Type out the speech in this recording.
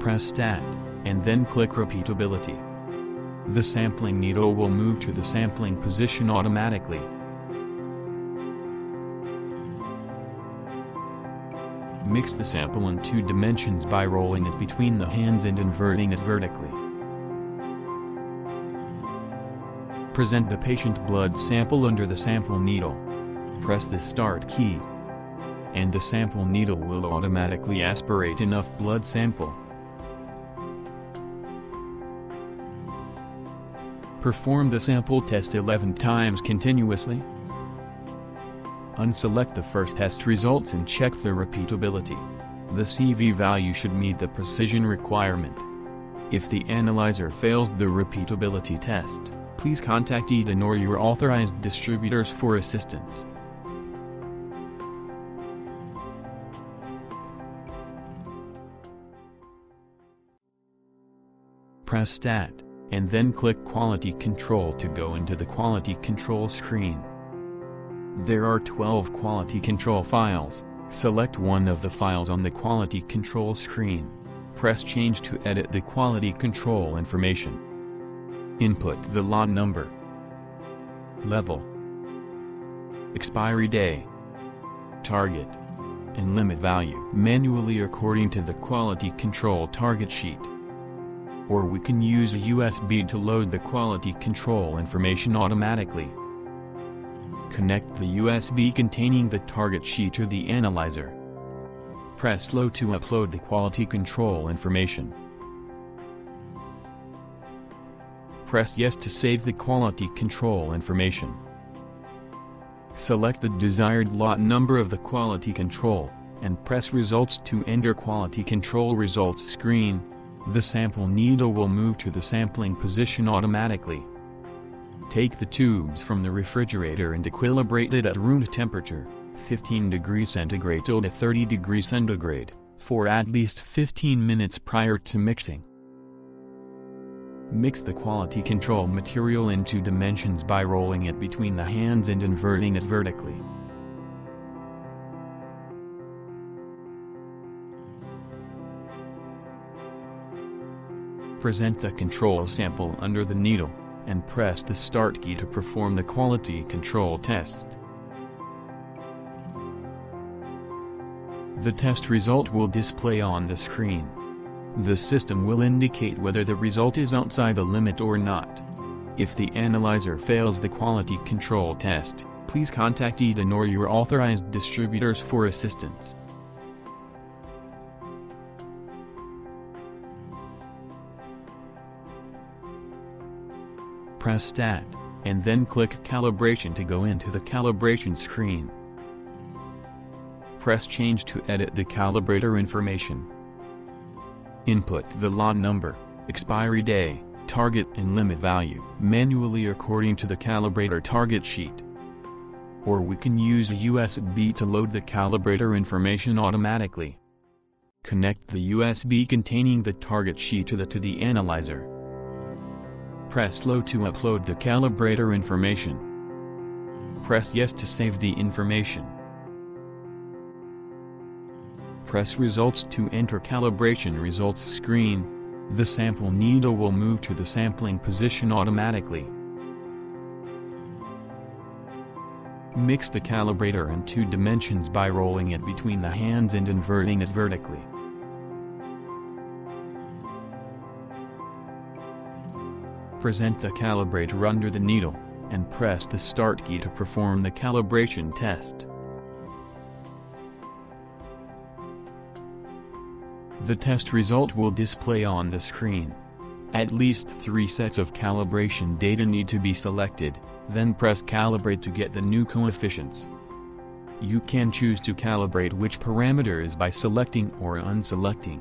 Press Stat, and then click Repeatability. The sampling needle will move to the sampling position automatically. Mix the sample in two dimensions by rolling it between the hands and inverting it vertically. Present the patient blood sample under the sample needle. Press the Start key. And the sample needle will automatically aspirate enough blood sample. Perform the sample test 11 times continuously. Unselect the first test results and check the repeatability. The CV value should meet the precision requirement. If the analyzer fails the repeatability test, please contact Edan or your authorized distributors for assistance. Press Stat, and then click Quality Control to go into the Quality Control screen. There are 12 quality control files, select one of the files on the quality control screen. Press Change to edit the quality control information. Input the lot number, level, expiry day, target, and limit value manually according to the quality control target sheet. Or we can use a USB to load the quality control information automatically. Connect the USB containing the target sheet to the analyzer. Press slow to upload the quality control information. Press yes to save the quality control information. Select the desired lot number of the quality control, and press results to enter quality control results screen. The sample needle will move to the sampling position automatically. Take the tubes from the refrigerator and equilibrate it at room temperature, 15 degrees centigrade to 30 degrees centigrade, for at least 15 minutes prior to mixing. Mix the quality control material in two dimensions by rolling it between the hands and inverting it vertically. Present the control sample under the needle, and press the Start key to perform the quality control test. The test result will display on the screen. The system will indicate whether the result is outside the limit or not. If the analyzer fails the quality control test, please contact Edan or your authorized distributors for assistance. Press Stat, and then click Calibration to go into the calibration screen. Press Change to edit the calibrator information. Input the lot number, expiry day, target and limit value manually according to the calibrator target sheet. Or we can use a USB to load the calibrator information automatically. Connect the USB containing the target sheet to the to the analyzer. Press slow to upload the calibrator information. Press yes to save the information. Press results to enter calibration results screen. The sample needle will move to the sampling position automatically. Mix the calibrator in two dimensions by rolling it between the hands and inverting it vertically. Present the calibrator under the needle, and press the Start key to perform the calibration test. The test result will display on the screen. At least three sets of calibration data need to be selected, then press Calibrate to get the new coefficients. You can choose to calibrate which parameters by selecting or unselecting.